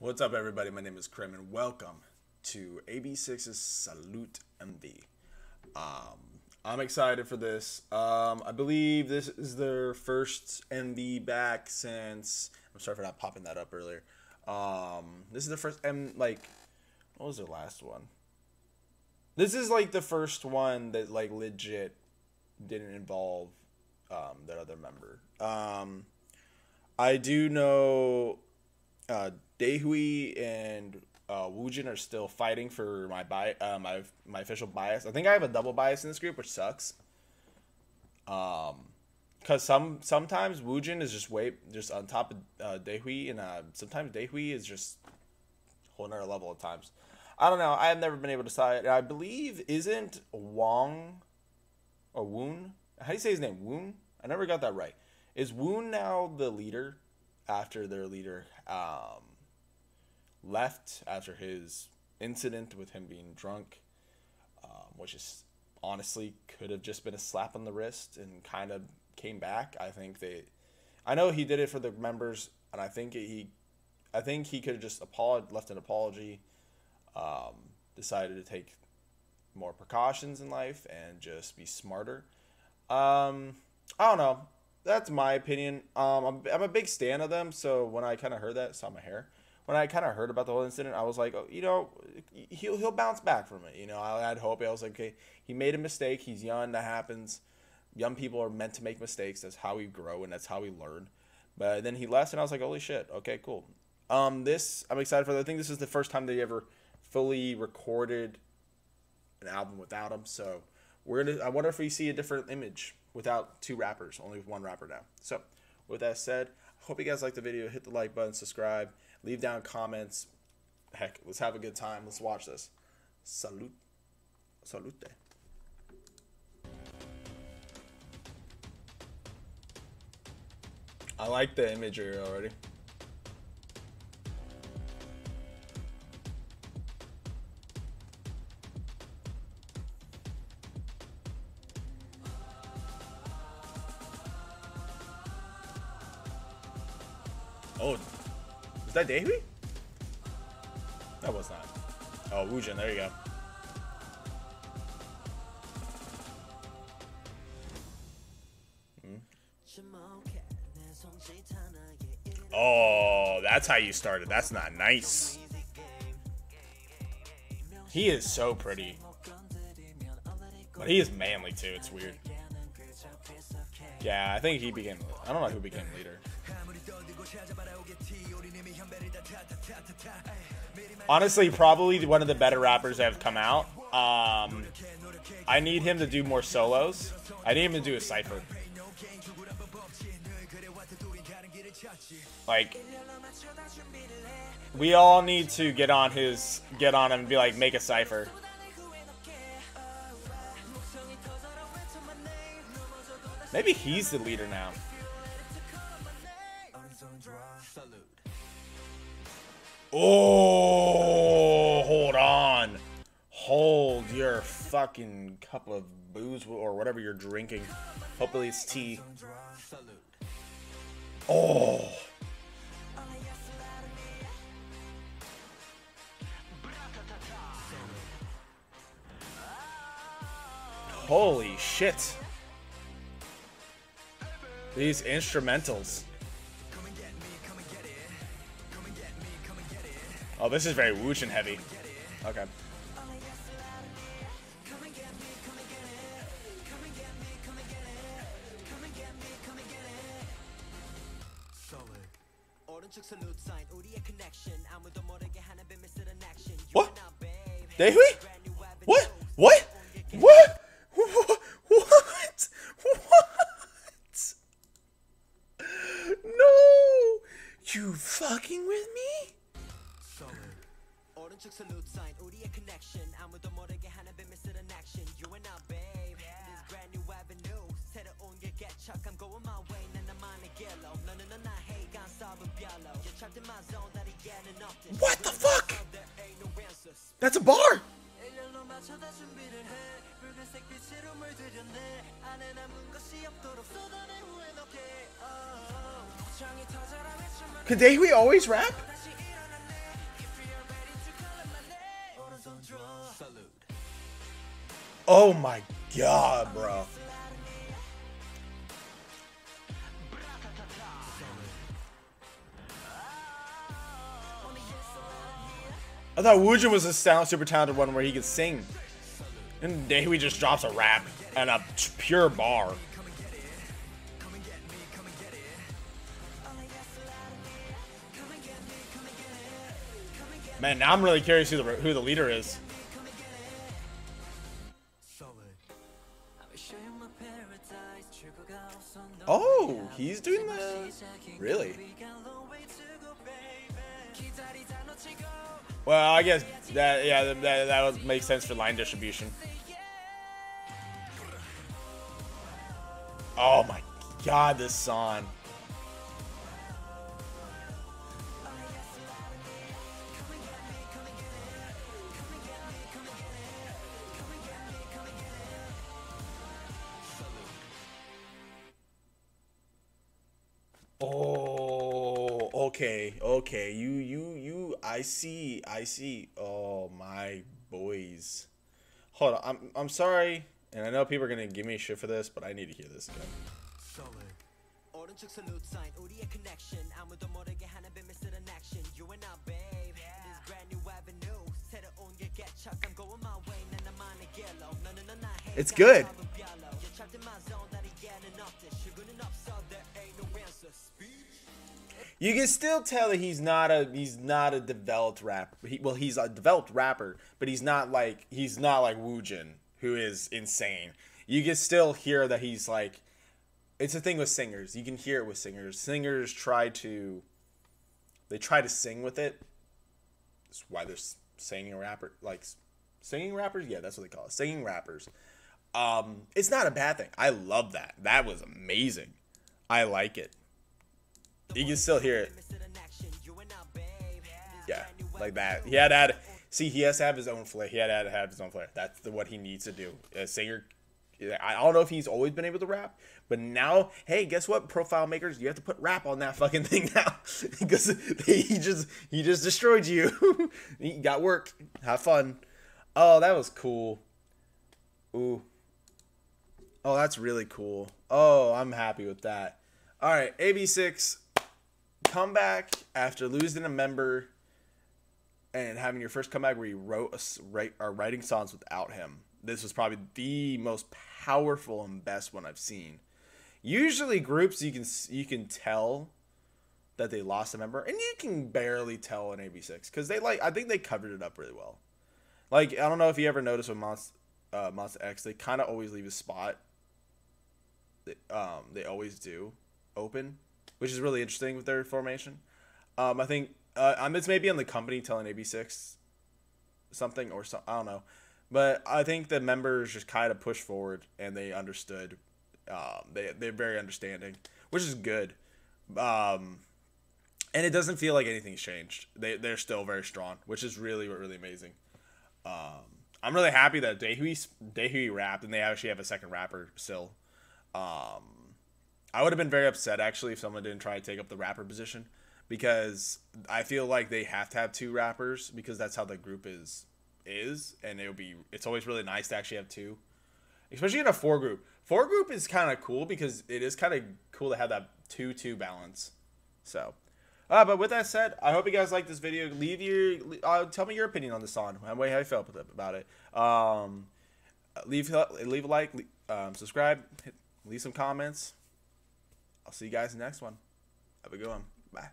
What's up, everybody? My name is Crim, and welcome to AB6's Salute MV. Um, I'm excited for this. Um, I believe this is their first MV back since. I'm sorry for not popping that up earlier. Um, this is the first M like, what was their last one? This is like the first one that like legit didn't involve um, other member. Um, I do know uh, Daehwi and uh, Woojin are still fighting for my bi- uh, my my official bias. I think I have a double bias in this group, which sucks. Um, because some sometimes Woojin is just way just on top of uh, and uh, sometimes Daehwi is just whole nother level at times. I don't know. I have never been able to decide. I believe isn't Wong or Woon. How do you say his name? Woon. I never got that right. Is Woon now the leader after their leader um, left after his incident with him being drunk, um, which is honestly could have just been a slap on the wrist and kind of came back. I think they, I know he did it for the members, and I think he, I think he could have just apolog- left an apology, um, decided to take more precautions in life and just be smarter. Um, I don't know. That's my opinion. Um, I'm, I'm a big stan of them, so when I kind of heard that, saw my hair. When I kind of heard about the whole incident, I was like, oh, you know, he'll he'll bounce back from it. You know, I had hope. I was like, okay, he made a mistake. He's young. That happens. Young people are meant to make mistakes. That's how we grow and that's how we learn. But then he left, and I was like, holy shit. Okay, cool. Um, this I'm excited for. I think this is the first time they ever fully recorded an album without him. So we're gonna. I wonder if we see a different image without two rappers, only one rapper now. So, with that said, I hope you guys liked the video. Hit the like button, subscribe, leave down comments. Heck, let's have a good time. Let's watch this. Salute. Salute. I like the imagery already. Oh, is that Daehwi? That was not. Oh, Woojin, there you go. Oh, that's how you started. That's not nice. He is so pretty. But he is manly too. It's weird. Yeah, I think he became. I don't know who became leader. Honestly, probably one of the better rappers that have come out. Um, I need him to do more solos. I need him to do a cipher. Like, we all need to get on his, get on him and be like, make a cipher. Maybe he's the leader now. Oh, hold on. Hold your fucking cup of booze or whatever you're drinking. Hopefully it's tea. Oh. Holy shit. These instrumentals. Oh, this is very Woojin heavy. Okay. What? Daehwi? I'm going my way You're trapped in my zone again and often What the fuck? That's a bar! Could we always rap? Oh my god, bro. I thought Woojin was a sound super talented one where he could sing. And Daehwi just drops a rap and a pure bar. Man, now I'm really curious who the who the leader is. Oh, he's doing the really. Well, I guess that yeah that that would make sense for line distribution. Oh my god, this song. Oh, okay, okay. You, you, you. I see, I see. Oh my boys. Hold on. I'm, I'm sorry, and I know people are gonna give me shit for this, but I need to hear this again. It's good. You can still tell that he's not a he's not a developed rapper. He, well, he's a developed rapper, but he's not like he's not like Woojin, who is insane. You can still hear that he's like. It's a thing with singers. You can hear it with singers. Singers try to. They try to sing with it. That's why they're singing rapper like singing rappers. Yeah, that's what they call it. Singing rappers. Um, it's not a bad thing. I love that. That was amazing. I like it. You can still hear it. Yeah, like that. He had to add. See, he has to have his own flair. He had to have his own flair. That's the, what he needs to do. A singer. I don't know if he's always been able to rap, but now, hey, guess what? Profile makers, you have to put rap on that fucking thing now because he just he just destroyed you. he got work. Have fun. Oh, that was cool. Ooh. Oh, that's really cool. Oh, I'm happy with that. All right, AB6 comeback after losing a member and having your first comeback where you wrote a, write, are writing songs without him. This was probably the most powerful and best one I've seen. Usually groups you can you can tell that they lost a member, and you can barely tell in AB6 because they like I think they covered it up really well. Like I don't know if you ever noticed with Monster, uh, Monsta X, they kind of always leave a spot. They, um, they always do open which is really interesting with their formation. Um, I think uh, um, it's maybe on the company telling AB6 something or so I don't know, but I think the members just kind of pushed forward and they understood. Um, they they're very understanding, which is good. Um, and it doesn't feel like anything's changed. They they're still very strong, which is really really amazing. Um, I'm really happy that Daehwi Daehwi rapped and they actually have a second rapper still. Um, I would have been very upset actually if someone didn't try to take up the rapper position because I feel like they have to have two rappers because that's how the group is is and it'll be it's always really nice to actually have two especially in a four group. Four group is kind of cool because it is kind of cool to have that two two balance so. Uh, but with that said i hope you guys like this video. Leave your uh, tell me your opinion on the song how you felt about it um, leave leave a like um, subscribe hit, leave some comments I'll see you guys in the next one. Have a good one. Bye.